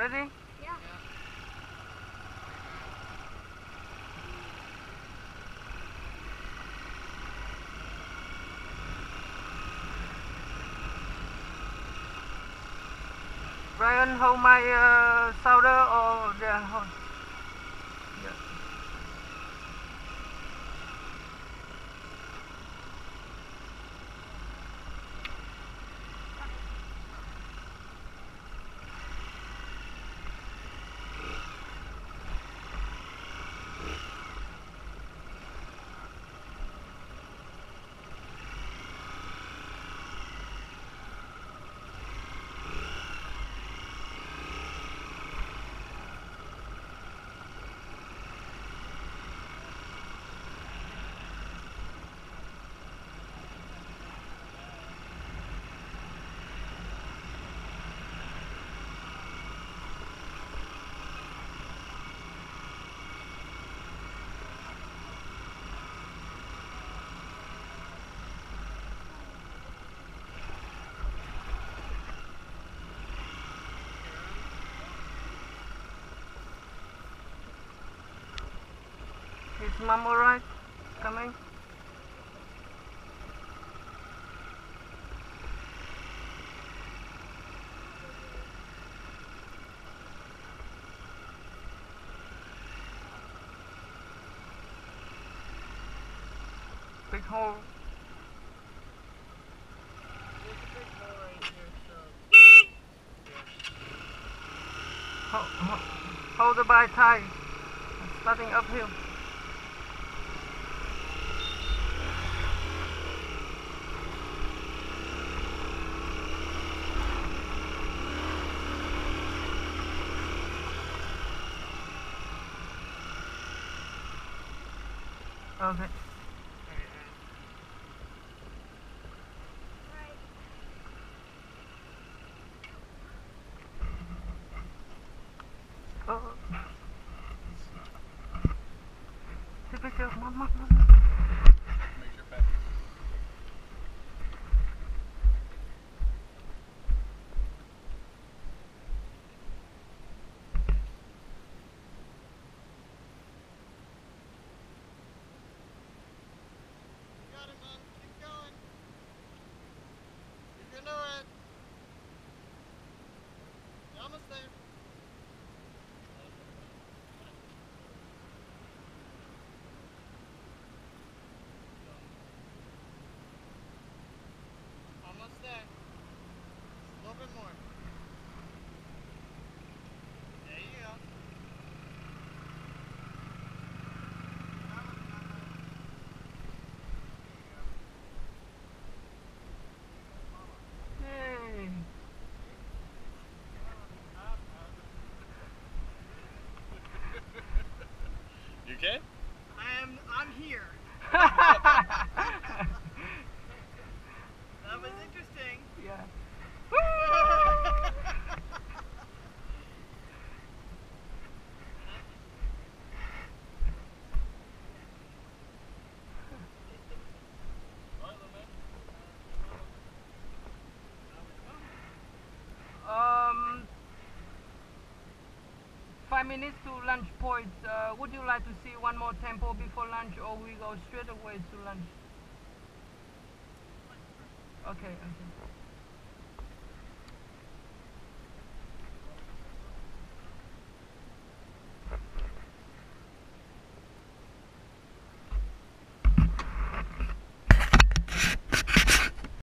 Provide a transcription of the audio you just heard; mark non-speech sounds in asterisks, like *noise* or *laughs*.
Ready? Yeah. Brian, hold my uh, solder or yeah, mom alright? Coming? Big hole. Hold the bike tight. It's starting uphill. Okay. Oh. Take a picture. Mom, almost there. Almost there. Just a little bit more. There you go. Yay. You okay? I am. I'm here. *laughs* five minutes to lunch point. Uh, would you like to see one more temple before lunch, or we go straight away to lunch? Okay, okay.